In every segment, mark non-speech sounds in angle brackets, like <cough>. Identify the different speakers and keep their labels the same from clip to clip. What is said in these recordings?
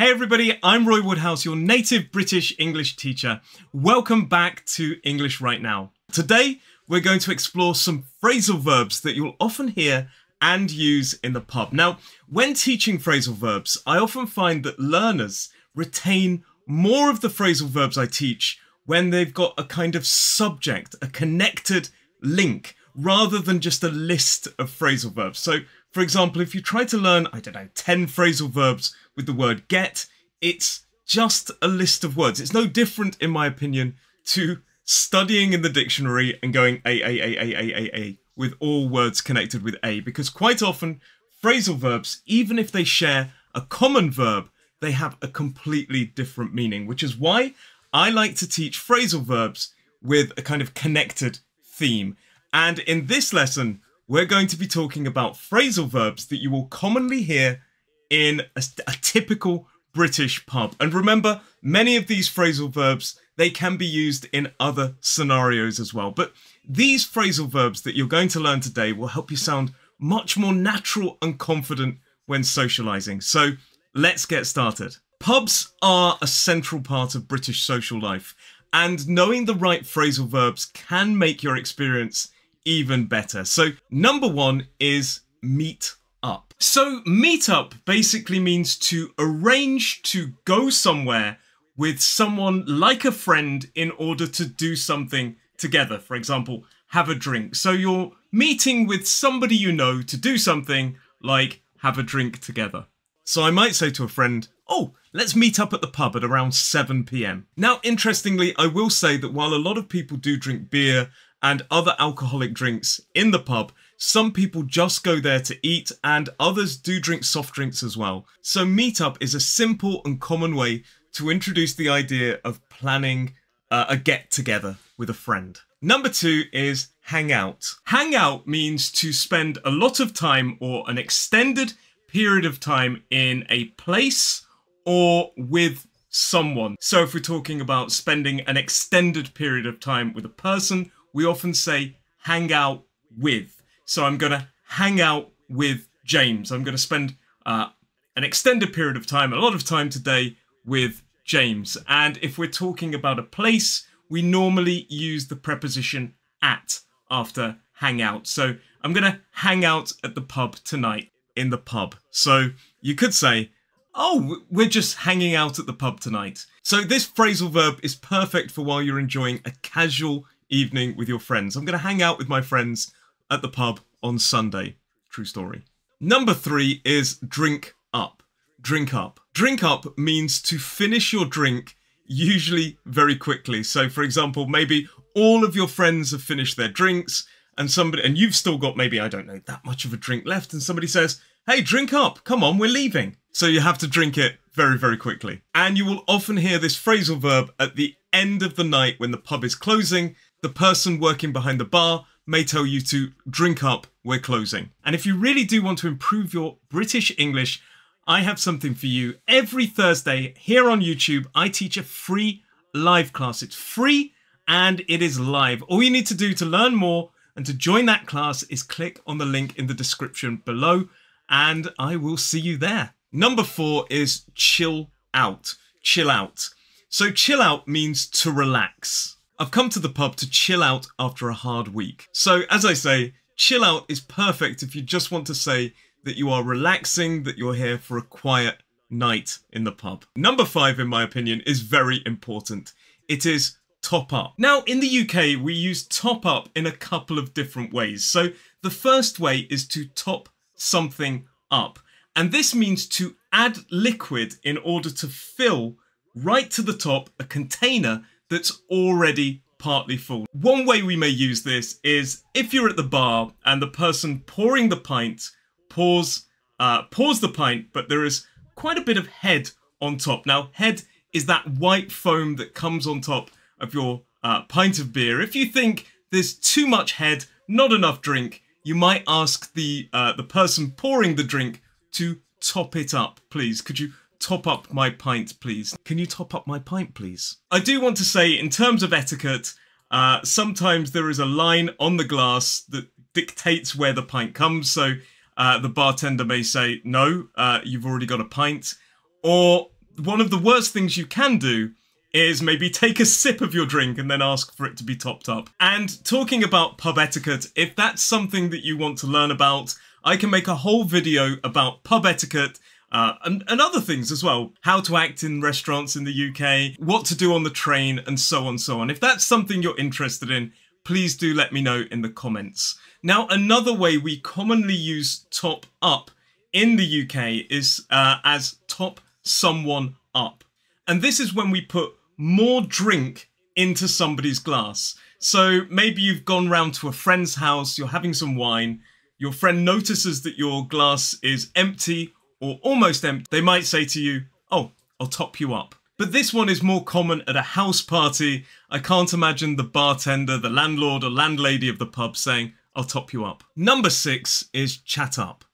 Speaker 1: Hey everybody, I'm Roy Woodhouse, your native British English teacher. Welcome back to English Right Now. Today, we're going to explore some phrasal verbs that you'll often hear and use in the pub. Now, when teaching phrasal verbs, I often find that learners retain more of the phrasal verbs I teach when they've got a kind of subject, a connected link, rather than just a list of phrasal verbs. So, for example, if you try to learn, I don't know, 10 phrasal verbs with the word get, it's just a list of words. It's no different, in my opinion, to studying in the dictionary and going a, a, a, a, a, a, a with all words connected with a, because quite often, phrasal verbs, even if they share a common verb, they have a completely different meaning, which is why I like to teach phrasal verbs with a kind of connected theme. And in this lesson, we're going to be talking about phrasal verbs that you will commonly hear in a, a, typical British pub. And remember, many of these phrasal verbs, they can be used in other scenarios as well. But these phrasal verbs that you're going to learn today will help you sound much more natural and confident when socializing. So let's get started. Pubs are a central part of British social life, and knowing the right phrasal verbs can make your experience even better. So, number one is meet. So, meet up basically means to arrange to go somewhere with someone like a friend in order to do something together. For example, have a drink. So, you're meeting with somebody you know to do something like have a drink together. So, I might say to a friend, Oh, let's meet up at the pub at around 7 pm. Now, interestingly, I will say that while a lot of people do drink beer and other alcoholic drinks in the pub. Some people just go there to eat, and others do drink soft drinks as well. So, meetup is a simple and common way to introduce the idea of planning uh, a get together with a friend. Number two is hang out. Hang out means to spend a lot of time or an extended period of time in a place or with someone. So, if we're talking about spending an extended period of time with a person we often say hang out with. So I'm going to hang out with James. I'm going to spend uh, an extended period of time, a lot of time today with James. And if we're talking about a place, we normally use the preposition at after hang out. So I'm going to hang out at the pub tonight in the pub. So you could say, oh, we're just hanging out at the pub tonight. So this phrasal verb is perfect for while you're enjoying a casual evening with your friends. I'm going to hang out with my friends at the pub on Sunday. True story. Number three is drink up. Drink up. Drink up means to finish your drink usually very quickly. So, for example, maybe all of your friends have finished their drinks and somebody, and you've still got maybe, I don't know, that much of a drink left, and somebody says, Hey, drink up. Come on, we're leaving. So you have to drink it very, very quickly. And you will often hear this phrasal verb at the end of the night when the pub is closing the person working behind the bar may tell you to drink up, we're closing. And if you really do want to improve your British English, I have something for you. Every Thursday here on YouTube, I teach a free live class. It's free and it is live. All you need to do to learn more and to join that class is click on the link in the description below, and I will see you there. Number four is chill out. Chill out. So, chill out means to relax. I've come to the pub to chill out after a hard week. So, as I say, chill out is perfect if you just want to say that you are relaxing, that you're here for a quiet night in the pub. Number five, in my opinion, is very important. It is top up. Now, in the UK, we use top up in a couple of different ways. So, the first way is to top something up. And this means to add liquid in order to fill right to the top a container that's already partly full. One way we may use this is if you're at the bar and the person pouring the pint pours, uh, pours the pint, but there is quite a bit of head on top. Now, head is that white foam that comes on top of your uh, pint of beer. If you think there's too much head, not enough drink, you might ask the uh, the person pouring the drink to top it up, please. Could you top up my pint, please? Can you top up my pint, please? I do want to say, in terms of etiquette, uh, sometimes there is a line on the glass that dictates where the pint comes. So uh, the bartender may say, no, uh, you've already got a pint. Or one of the worst things you can do is maybe take a sip of your drink and then ask for it to be topped up. And talking about pub etiquette, if that's something that you want to learn about, I can make a whole video about pub etiquette uh, and, and other things as well. How to act in restaurants in the UK, what to do on the train, and so on, so on. If that's something you're interested in, please do let me know in the comments. Now, another way we commonly use top up in the UK is uh, as top someone up. And this is when we put more drink into somebody's glass. So maybe you've gone round to a friend's house, you're having some wine, your friend notices that your glass is empty or almost empty. They might say to you, Oh, I'll top you up. But this one is more common at a house party. I can't imagine the bartender, the landlord, or landlady of the pub saying, I'll top you up. Number six is chat up.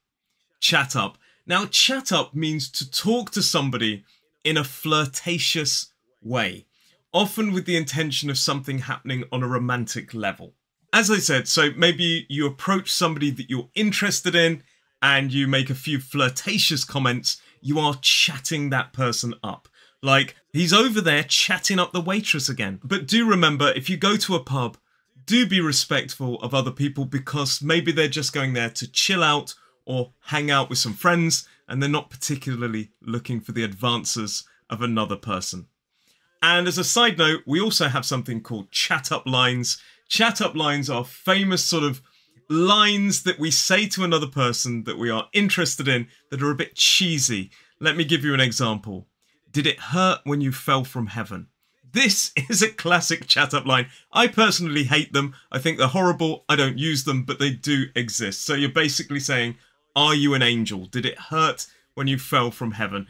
Speaker 1: Chat up. Now, chat up means to talk to somebody in a flirtatious way, often with the intention of something happening on a romantic level. As I said, so maybe you approach somebody that you're interested in and you make a few flirtatious comments, you are chatting that person up. Like, he's over there chatting up the waitress again. But do remember, if you go to a pub, do be respectful of other people because maybe they're just going there to chill out or hang out with some friends and they're not particularly looking for the advances of another person. And as a side note, we also have something called chat up lines. Chat up lines are famous sort of lines that we say to another person that we are interested in that are a bit cheesy. Let me give you an example. Did it hurt when you fell from heaven? This <laughs> is a classic chat up line. I personally hate them. I think they're horrible. I don't use them, but they do exist. So you're basically saying, Are you an angel? Did it hurt when you fell from heaven?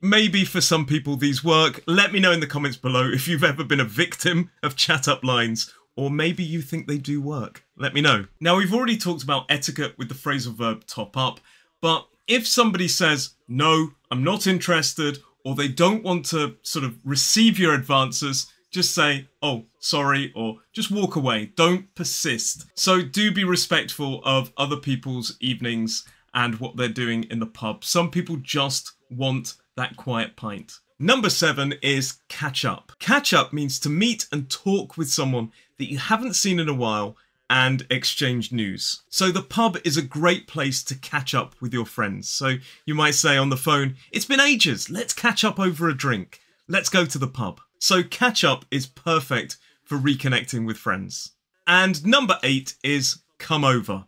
Speaker 1: Maybe for some people these work. Let me know in the comments below if you've ever been a victim of chat up lines or maybe you think they do work. Let me know. Now, we've already talked about etiquette with the phrasal verb top up, but if somebody says, no, I'm not interested, or they don't want to sort of receive your advances, just say, oh, sorry, or just walk away. Don't persist. So do be respectful of other people's evenings and what they're doing in the pub. Some people just want that quiet pint. Number seven is catch up. Catch up means to meet and talk with someone that you haven't seen in a while and exchange news. So the pub is a great place to catch up with your friends. So you might say on the phone, it's been ages, let's catch up over a drink. Let's go to the pub. So catch up is perfect for reconnecting with friends. And number eight is come over.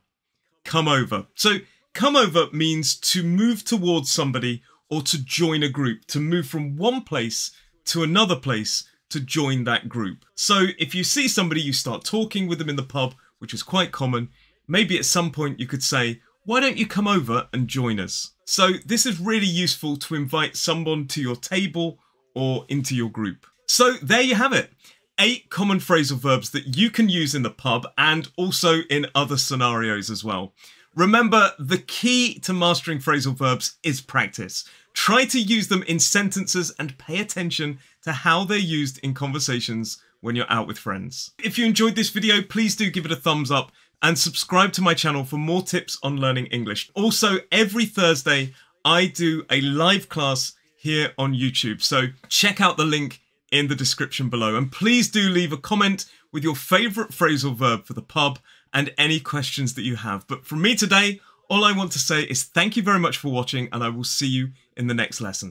Speaker 1: Come over. So come over means to move towards somebody or to join a group, to move from one place to another place to join that group. So if you see somebody, you start talking with them in the pub, which is quite common, maybe at some point you could say, why don't you come over and join us? So this is really useful to invite someone to your table or into your group. So there you have it. Eight common phrasal verbs that you can use in the pub and also in other scenarios as well. Remember, the key to mastering phrasal verbs is practice. Try to use them in sentences and pay attention to how they're used in conversations when you're out with friends. If you enjoyed this video, please do give it a thumbs up and subscribe to my channel for more tips on learning English. Also, every Thursday, I do a live class here on YouTube. So check out the link in the description below. And please do leave a comment with your favourite phrasal verb for the pub and any questions that you have. But from me today, all I want to say is thank you very much for watching and I will see you in the next lesson.